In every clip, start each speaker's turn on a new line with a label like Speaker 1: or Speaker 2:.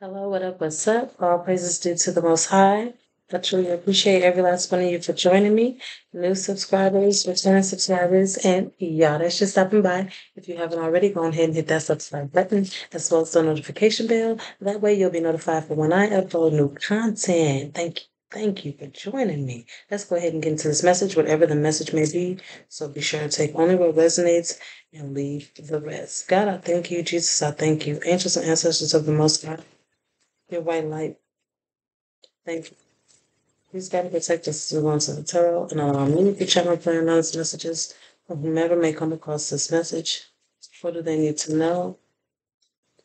Speaker 1: Hello, what up, what's up? All praises due to the Most High. I truly appreciate every last one of you for joining me. New subscribers, returning subscribers, and y'all that's just stopping by. If you haven't already, go ahead and hit that subscribe button as well as the notification bell. That way you'll be notified for when I upload new content. Thank you. Thank you for joining me. Let's go ahead and get into this message, whatever the message may be. So be sure to take only what resonates and leave the rest. God, I thank you. Jesus, I thank you. Angels and ancestors of the Most High your white light. Thank you. Please God protect us as we go into the tarot and allow me to my prayer announce messages from whomever may come across this message. What do they need to know?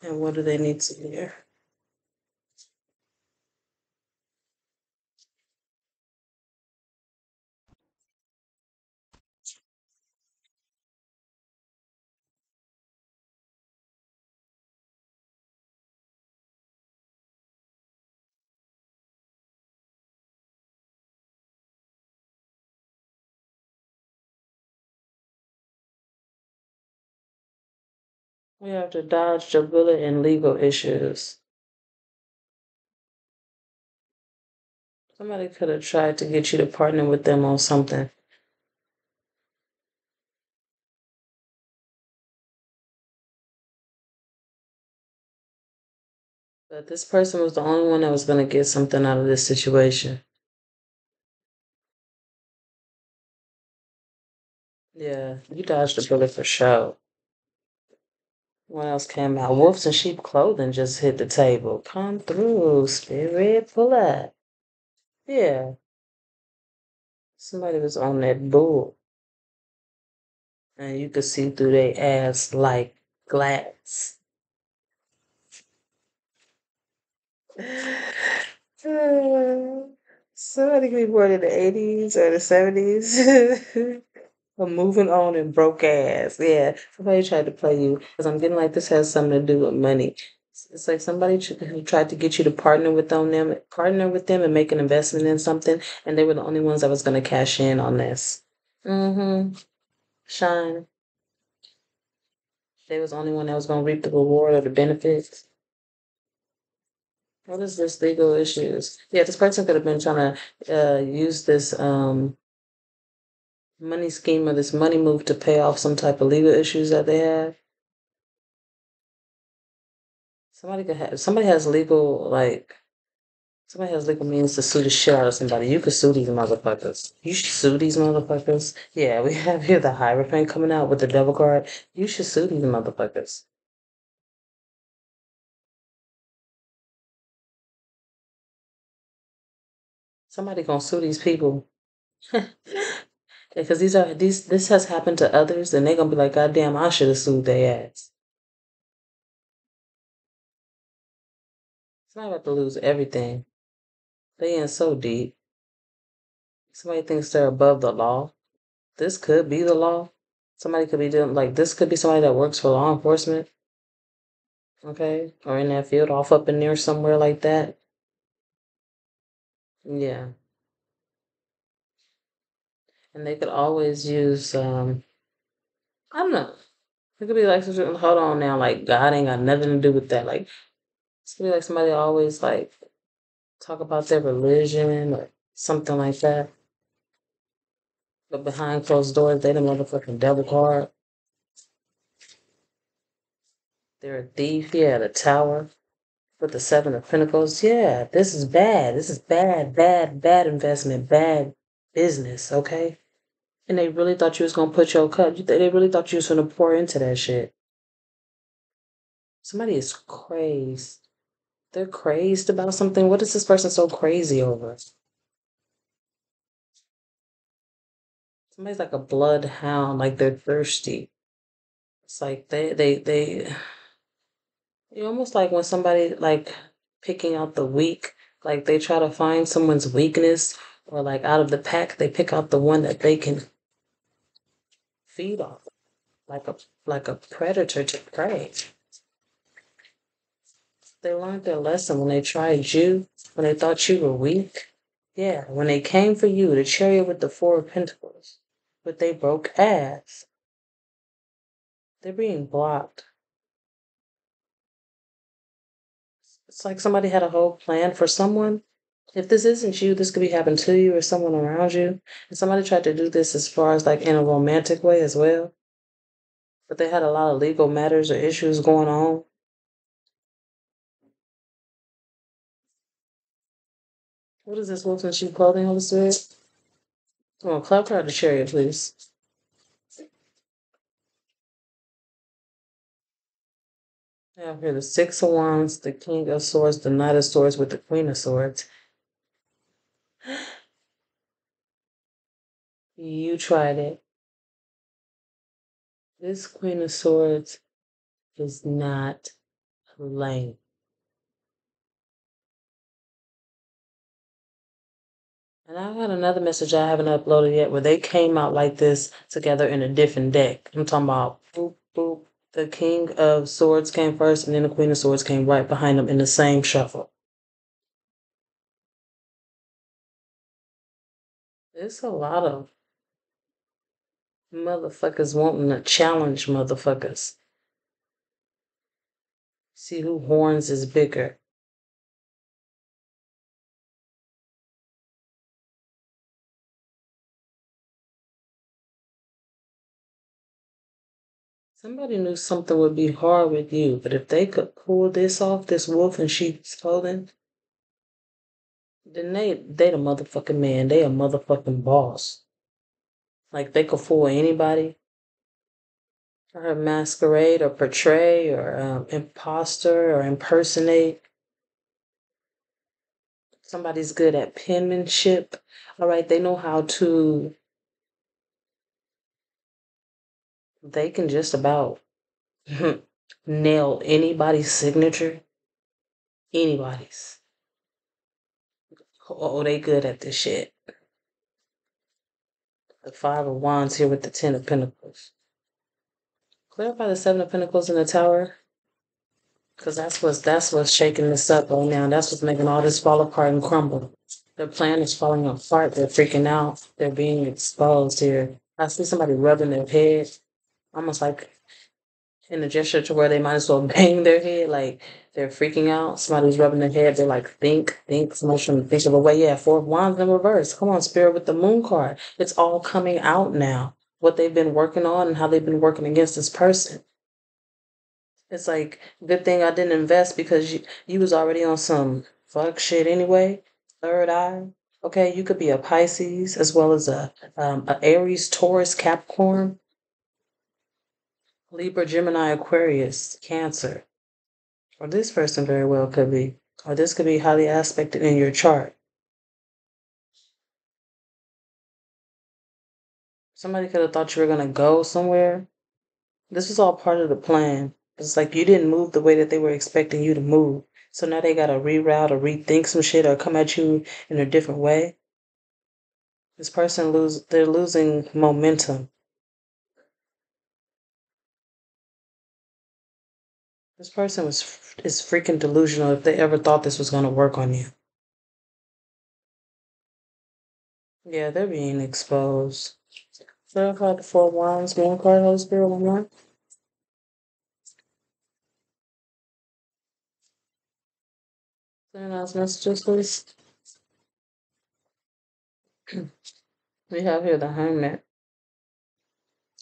Speaker 1: And what do they need to hear? We have to dodge the bullet in legal issues. Somebody could have tried to get you to partner with them on something. But this person was the only one that was going to get something out of this situation. Yeah, you dodged the bullet for sure. What else came out? Wolves and sheep clothing just hit the table. Come through, spirit, pull up. Yeah. Somebody was on that bull. And you could see through their ass like glass. Somebody could be born in the 80s or the 70s. I'm moving on and broke ass. Yeah, somebody tried to play you because I'm getting like this has something to do with money. It's like somebody who tried to get you to partner with on them, partner with them, and make an investment in something, and they were the only ones that was going to cash in on this. Mm-hmm. Shine. They was the only one that was going to reap the reward or the benefits. What is this legal issues? Yeah, this person could have been trying to uh, use this um, money scheme or this money move to pay off some type of legal issues that they have. Somebody could have somebody has legal like somebody has legal means to sue the shit out of somebody. You could sue these motherfuckers. You should sue these motherfuckers. Yeah, we have here the Hierophant coming out with the devil card. You should sue these motherfuckers. Somebody gonna sue these people. Because these are these this has happened to others, and they're gonna be like, God damn, I should have sued their ass. Somebody about to lose everything. They in so deep. Somebody thinks they're above the law. This could be the law. Somebody could be doing like this could be somebody that works for law enforcement. Okay. Or in that field, off up in there somewhere like that. Yeah. And they could always use um I don't know. It could be like hold on now, like God ain't got nothing to do with that. Like it's gonna be like somebody always like talk about their religion or something like that. But behind closed doors, they the motherfucking devil card. They're a thief, yeah, the tower with the seven of pentacles. Yeah, this is bad. This is bad, bad, bad investment, bad business, okay? And they really thought you was gonna put your cut. They really thought you was gonna pour into that shit. Somebody is crazed. They're crazed about something. What is this person so crazy over? Somebody's like a bloodhound, like they're thirsty. It's like they they they you almost like when somebody like picking out the weak, like they try to find someone's weakness or like out of the pack, they pick out the one that they can feed off. Like a like a predator to prey. They learned their lesson when they tried you, when they thought you were weak. Yeah, when they came for you, the chariot with the four of pentacles, but they broke ass. They're being blocked. It's like somebody had a whole plan for someone. If this isn't you, this could be happening to you or someone around you. And somebody tried to do this as far as like in a romantic way as well. But they had a lot of legal matters or issues going on. What is this wolf in sheep clothing, Holy Spirit? Come on, clap her out the chariot, please. I have here the Six of Wands, the King of Swords, the Knight of Swords with the Queen of Swords. You tried it. This Queen of Swords is not a lame. And I got another message I haven't uploaded yet where they came out like this together in a different deck. I'm talking about boop, boop. The King of Swords came first, and then the Queen of Swords came right behind them in the same shuffle. It's a lot of motherfuckers wanting to challenge motherfuckers. See who horns is bigger. Somebody knew something would be hard with you, but if they could pull this off, this wolf in sheep's clothing, then they they the motherfucking man. They a motherfucking boss. Like they could fool anybody, or masquerade, or portray, or um, imposter, or impersonate. Somebody's good at penmanship. All right, they know how to they can just about nail anybody's signature. Anybody's. Oh, they good at this shit. The Five of Wands here with the Ten of Pentacles. Clarify the Seven of Pentacles in the Tower. Cause that's what's that's what's shaking this up right now. That's what's making all this fall apart and crumble. Their plan is falling apart. They're freaking out. They're being exposed here. I see somebody rubbing their head almost like in a gesture to where they might as well bang their head, like they're freaking out. Somebody's rubbing their head. They're like, think, think. To think of a way. Yeah, four of wands in reverse. Come on, spirit with the moon card. It's all coming out now. What they've been working on and how they've been working against this person. It's like good thing I didn't invest because you you was already on some fuck shit anyway. Third eye. Okay, you could be a Pisces as well as a um, a Aries, Taurus, Capricorn. Libra, Gemini, Aquarius, Cancer. Or this person very well could be. Or this could be highly aspected in your chart. Somebody could have thought you were going to go somewhere. This was all part of the plan. It's like you didn't move the way that they were expecting you to move. So now they got to reroute or rethink some shit or come at you in a different way. This person lose they're losing momentum. This person was is freaking delusional if they ever thought this was going to work on you. Yeah, they're being exposed. Clarify the four wands, moon card, Holy Spirit, one more. Send out messages, please. we have here the hermit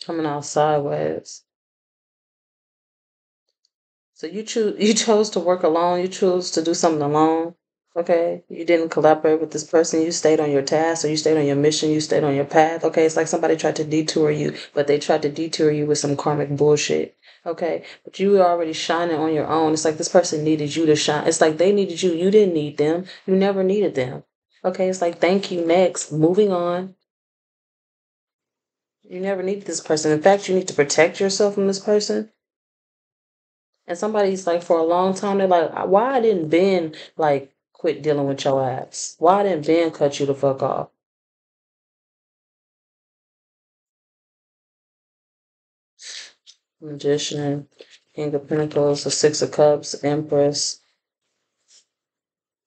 Speaker 1: coming out sideways. So you choose you chose to work alone, you chose to do something alone. Okay. You didn't collaborate with this person. You stayed on your task or you stayed on your mission. You stayed on your path. Okay. It's like somebody tried to detour you, but they tried to detour you with some karmic bullshit. Okay. But you were already shining on your own. It's like this person needed you to shine. It's like they needed you. You didn't need them. You never needed them. Okay. It's like, thank you. Next. Moving on. You never need this person. In fact, you need to protect yourself from this person and somebody's like for a long time they're like uh, why didn't ben like quit dealing with your ass why didn't ben cut you the fuck off? Magician king of pentacles the six of cups empress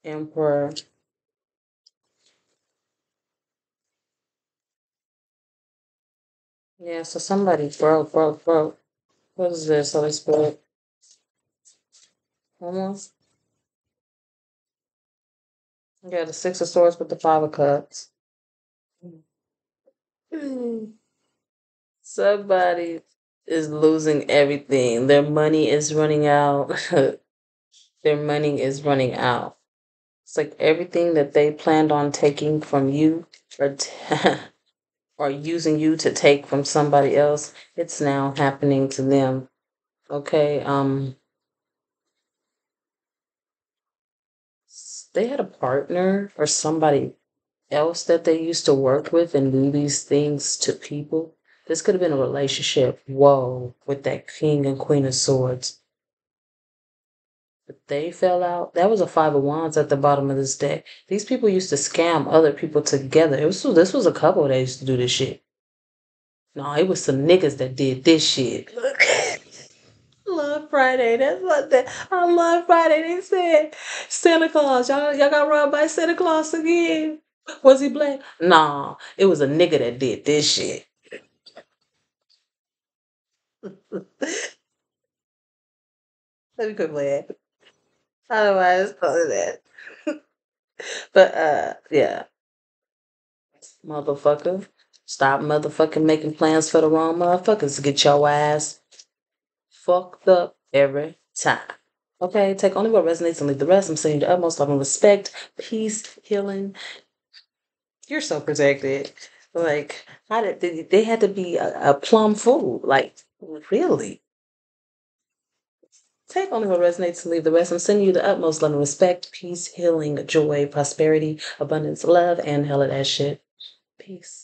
Speaker 1: emperor. Yeah so somebody broke broke broke. What is this holy spirit almost Yeah, the Six of Swords with the Five of Cups. Somebody is losing everything. Their money is running out. Their money is running out. It's like everything that they planned on taking from you or, t- or using you to take from somebody else, it's now happening to them. Okay. Um they had a partner or somebody else that they used to work with and do these things to people. This could have been a relationship, whoa, with that king and queen of swords. But they fell out. That was a five of wands at the bottom of this deck. These people used to scam other people together. It was this was a couple that used to do this shit. No, it was some niggas that did this shit. Friday. That's what that I love Friday. They said Santa Claus. Y'all y'all got robbed by Santa Claus again. Was he black? Nah, it was a nigga that did this shit. Let me quit playing. Otherwise, call that. but uh, yeah, motherfucker, stop motherfucking making plans for the wrong motherfuckers. Get your ass fucked up every time. Okay, take only what resonates and leave the rest. I'm saying the utmost love and respect, peace, healing. You're so protected. Like, how did they, they had to be a, a plum fool? Like, really? Take only what resonates and leave the rest. I'm sending you the utmost love and respect, peace, healing, joy, prosperity, abundance, love, and hell of that shit. Peace.